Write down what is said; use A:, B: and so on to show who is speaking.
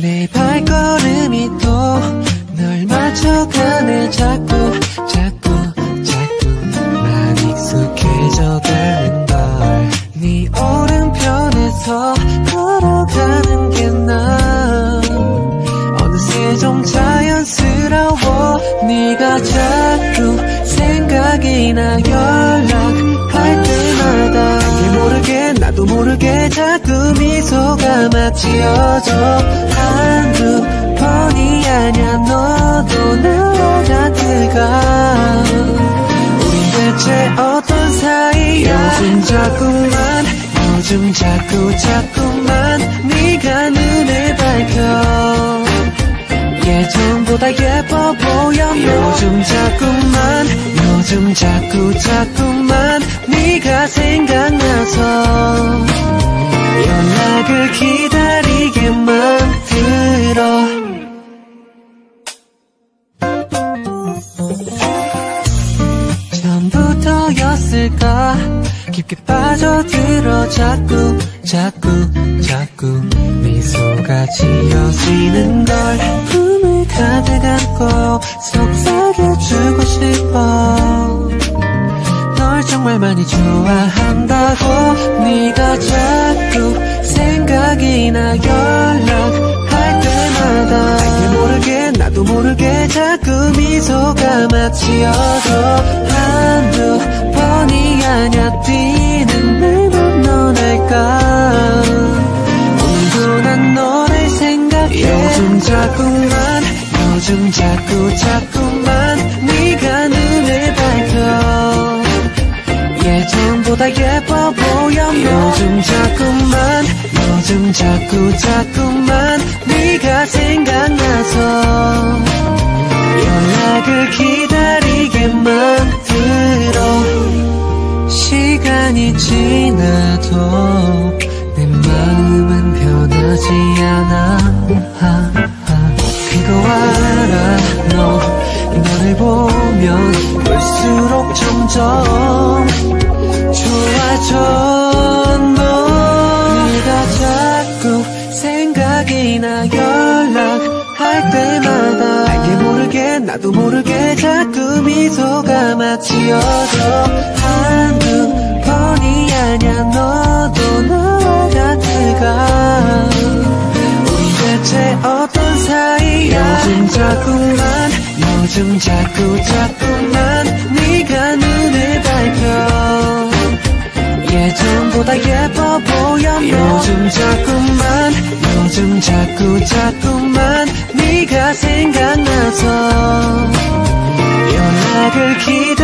A: 내 발걸음이 또 널 맞춰가네. 자꾸 자꾸 자꾸 난 익숙해져 가는 걸네 오른편에서 걸어가는 게 나 어느새 좀 자연스러워. 네가 자꾸 생각이 나. 연락 모르게 자꾸 미소가 막 지어져. 한두 번이 아냐 너도 나와 같을까? 우린 대체 어떤 사이야? 요즘 자꾸만 요즘 자꾸 자꾸만 네가 눈에 밝혀. 예전보다 예뻐 보여. 요즘 자꾸만 요즘 자꾸 자꾸만 네가 생각나서 연락을 기다리게 만들어. 전부터였을까? 깊게 빠져들어. 자꾸 자꾸 자꾸 미소가 지어지는 걸 품을 가득 안고 속삭여주고 정말 많이 좋아한다고 네가 자꾸 생각이 나 연락할 때마다. 알게 모르게 나도 모르게 자꾸 미소가 막 지어져 한두 번이 아냐 뛰는 내맘 너랄까? 오늘도 난 너를 생각해. 요즘 자꾸만 요즘 자꾸 자꾸 자꾸 자꾸만 네가 생각나서 연락을 기다리게 만들어. 시간이 지나도 내 마음은 변하지 않아. 그거 알아 너. 너를 보면 볼수록 점점 좋아져 생각이 나 연락할 때마다 알게 모르게 나도 모르게 자꾸 미소가 막 지어져. 한두 번이 아냐 너도 나와 같을까? 우리 대체 어떤 사이야? 요즘 자꾸만 요즘 자꾸 자꾸 예전보다 예뻐 보여 요즘 자꾸만 요즘 자꾸 자꾸만 네가 생각나서 연락을 기